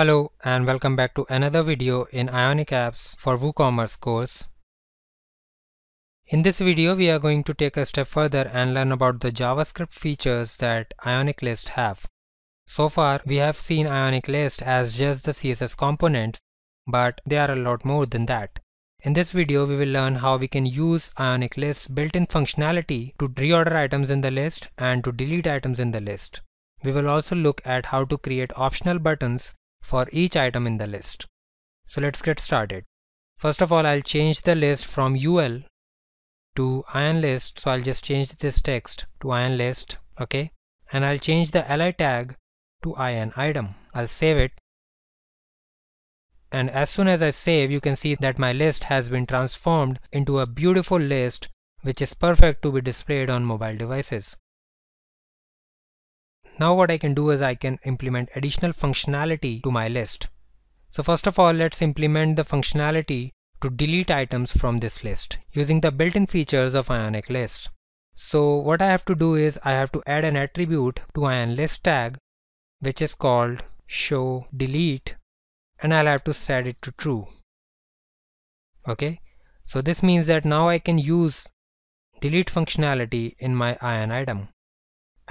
Hello and welcome back to another video in Ionic Apps for WooCommerce course. In this video we are going to take a step further and learn about the JavaScript features that Ionic List have. So far we have seen Ionic List as just the CSS components, but they are a lot more than that. In this video we will learn how we can use Ionic List's built-in functionality to reorder items in the list and to delete items in the list. We will also look at how to create optional buttons for each item in the list. So let's get started. First of all, I'll change the list from UL to ion list. So I'll just change this text to ion list. Okay. And I'll change the li tag to ion item. I'll save it. And as soon as I save, you can see that my list has been transformed into a beautiful list which is perfect to be displayed on mobile devices. Now what I can do is I can implement additional functionality to my list. So first of all, let's implement the functionality to delete items from this list using the built-in features of Ionic List. So what I have to do is I have to add an attribute to ion list tag which is called show delete and I'll have to set it to true. Okay, so this means that now I can use delete functionality in my ion item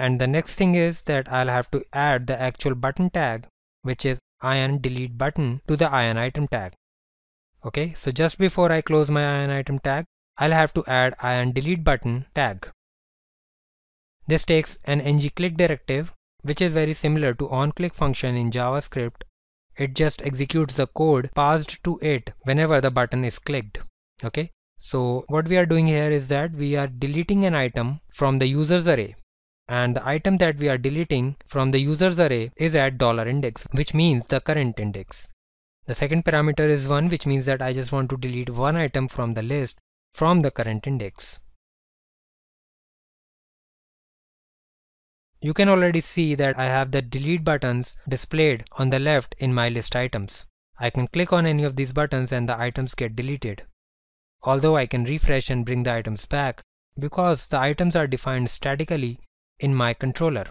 and the next thing is that I'll have to add the actual button tag which is ion delete button to the ion item tag. Okay so just before I close my ion item tag I'll have to add ion delete button tag. This takes an ng-click directive which is very similar to onClick function in JavaScript. It just executes the code passed to it whenever the button is clicked. Okay so what we are doing here is that we are deleting an item from the users array and the item that we are deleting from the users array is at dollar $index which means the current index. The second parameter is 1 which means that I just want to delete one item from the list from the current index. You can already see that I have the delete buttons displayed on the left in my list items. I can click on any of these buttons and the items get deleted. Although I can refresh and bring the items back, because the items are defined statically, in my controller.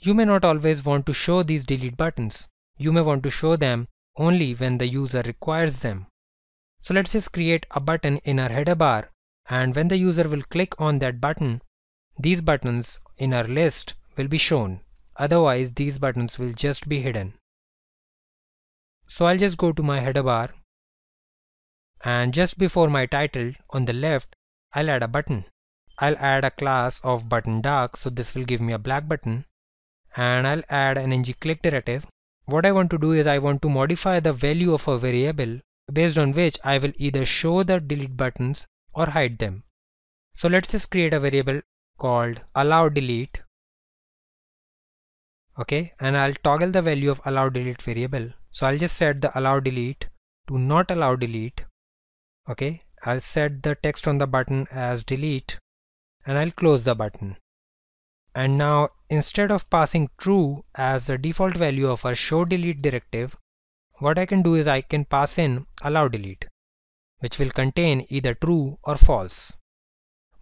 You may not always want to show these delete buttons. You may want to show them only when the user requires them. So let's just create a button in our header bar and when the user will click on that button, these buttons in our list will be shown. Otherwise these buttons will just be hidden. So I'll just go to my header bar and just before my title on the left I'll add a button. I'll add a class of button dark so this will give me a black button. And I'll add an ng-click directive. What I want to do is I want to modify the value of a variable based on which I will either show the delete buttons or hide them. So let's just create a variable called allow delete. Okay and I'll toggle the value of allow delete variable. So I'll just set the allow delete to not allow delete. Okay I'll set the text on the button as delete and I'll close the button. And now instead of passing true as the default value of our show delete directive, what I can do is I can pass in allow delete, which will contain either true or false.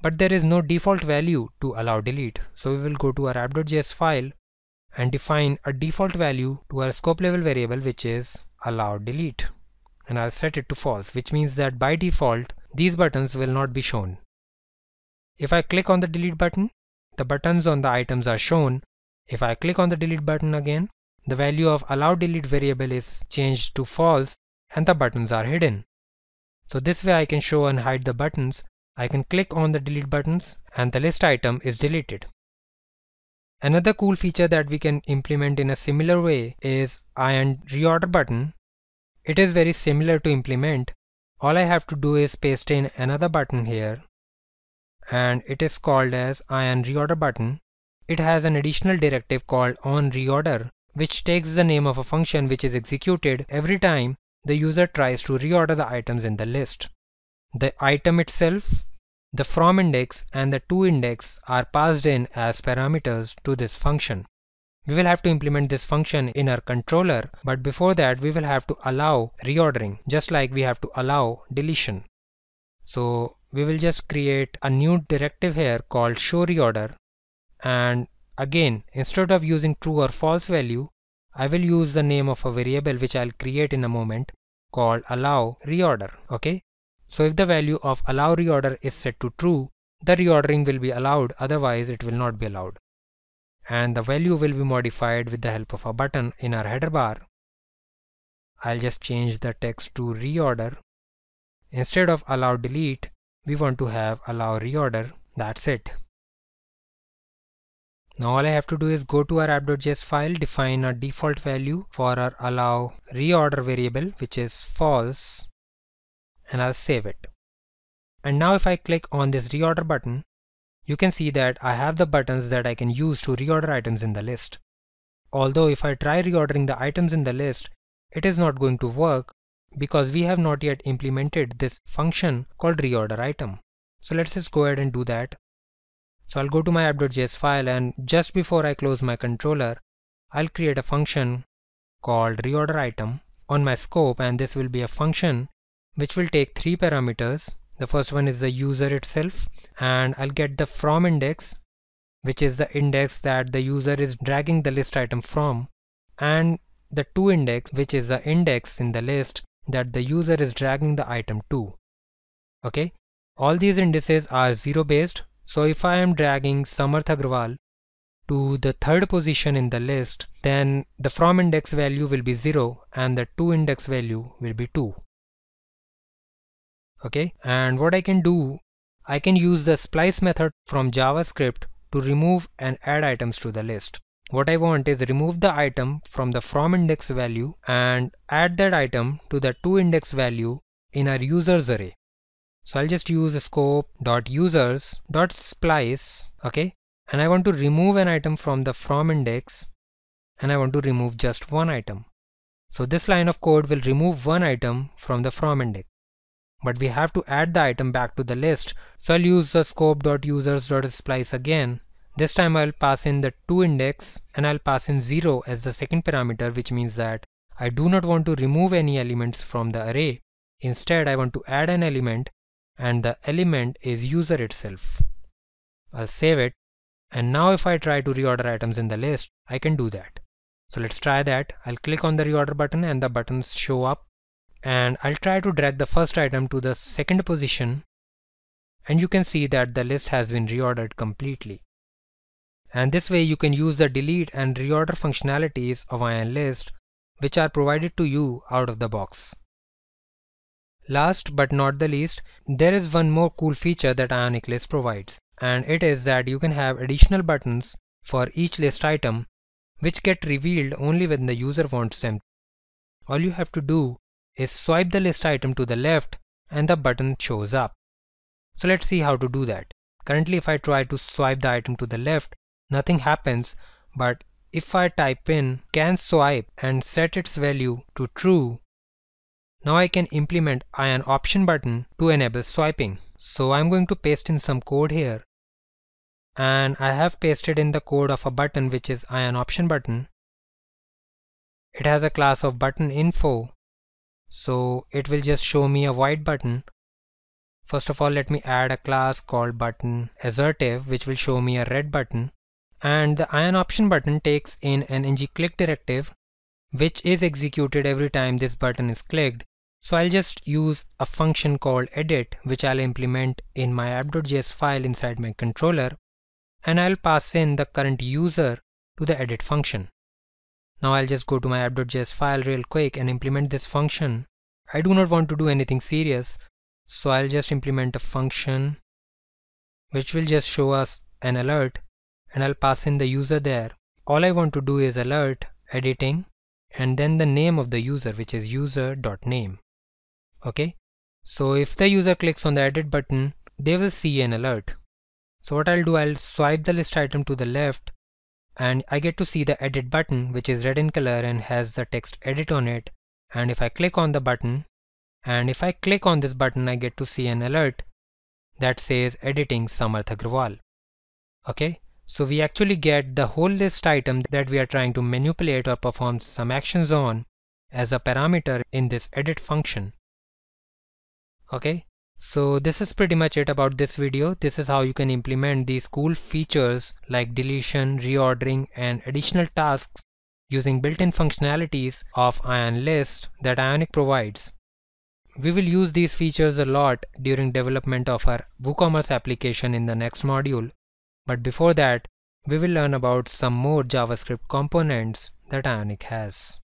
But there is no default value to allow delete. So we will go to our app.js file and define a default value to our scope level variable which is allow delete. And I'll set it to false, which means that by default, these buttons will not be shown. If I click on the delete button, the buttons on the items are shown. If I click on the delete button again, the value of allow delete variable is changed to false and the buttons are hidden. So this way I can show and hide the buttons. I can click on the delete buttons and the list item is deleted. Another cool feature that we can implement in a similar way is ion reorder button. It is very similar to implement. All I have to do is paste in another button here and it is called as ion reorder button. It has an additional directive called on reorder which takes the name of a function which is executed every time the user tries to reorder the items in the list. The item itself, the from index and the to index are passed in as parameters to this function. We will have to implement this function in our controller but before that we will have to allow reordering just like we have to allow deletion. So we will just create a new directive here called show reorder. And again instead of using true or false value I will use the name of a variable which I'll create in a moment called allow reorder okay? So if the value of allow reorder is set to true the reordering will be allowed otherwise it will not be allowed. And the value will be modified with the help of a button in our header bar. I'll just change the text to reorder. Instead of allow delete we want to have allow reorder that's it now all I have to do is go to our app.js file, define a default value for our allow reorder variable which is false and I'll save it. And now if I click on this reorder button, you can see that I have the buttons that I can use to reorder items in the list. Although if I try reordering the items in the list, it is not going to work because we have not yet implemented this function called reorder item. So let's just go ahead and do that. So I'll go to my app.js file and just before I close my controller, I'll create a function called reorder item on my scope and this will be a function which will take three parameters. The first one is the user itself and I'll get the from index which is the index that the user is dragging the list item from and the to index which is the index in the list that the user is dragging the item to. Okay, all these indices are zero based so if I am dragging Samarth Agarwal to the third position in the list, then the from index value will be 0 and the to index value will be 2. Okay, and what I can do, I can use the splice method from JavaScript to remove and add items to the list. What I want is remove the item from the from index value and add that item to the to index value in our users array. So I'll just use scope dot users dot splice okay and I want to remove an item from the from index and I want to remove just one item. So this line of code will remove one item from the from index. But we have to add the item back to the list. So I'll use the scope dot users dot splice again. This time I'll pass in the to index and I'll pass in 0 as the second parameter which means that I do not want to remove any elements from the array. Instead I want to add an element and the element is user itself. I'll save it and now if I try to reorder items in the list I can do that. So let's try that. I'll click on the reorder button and the buttons show up and I'll try to drag the first item to the second position and you can see that the list has been reordered completely. And this way you can use the delete and reorder functionalities of Ion List which are provided to you out of the box. Last but not the least, there is one more cool feature that Ionic List provides, and it is that you can have additional buttons for each list item which get revealed only when the user wants them. All you have to do is swipe the list item to the left and the button shows up. So let's see how to do that. Currently if I try to swipe the item to the left, nothing happens, but if I type in can swipe and set its value to true, now I can implement ion option button to enable swiping. So I'm going to paste in some code here. And I have pasted in the code of a button which is ion option button. It has a class of button info. So it will just show me a white button. First of all, let me add a class called button assertive which will show me a red button. And the ion option button takes in an ng-click directive which is executed every time this button is clicked so I'll just use a function called edit which I'll implement in my app.js file inside my controller and I'll pass in the current user to the edit function. Now I'll just go to my app.js file real quick and implement this function. I do not want to do anything serious so I'll just implement a function which will just show us an alert and I'll pass in the user there. All I want to do is alert editing and then the name of the user which is user.name okay? So if the user clicks on the edit button they will see an alert. So what I'll do I'll swipe the list item to the left and I get to see the edit button which is red in color and has the text edit on it. And if I click on the button and if I click on this button I get to see an alert that says editing Samarth Agarwal. Okay so we actually get the whole list item that we are trying to manipulate or perform some actions on as a parameter in this edit function okay so this is pretty much it about this video this is how you can implement these cool features like deletion reordering and additional tasks using built-in functionalities of Ion List that Ionic provides. We will use these features a lot during development of our WooCommerce application in the next module. But before that, we will learn about some more JavaScript components that Ionic has.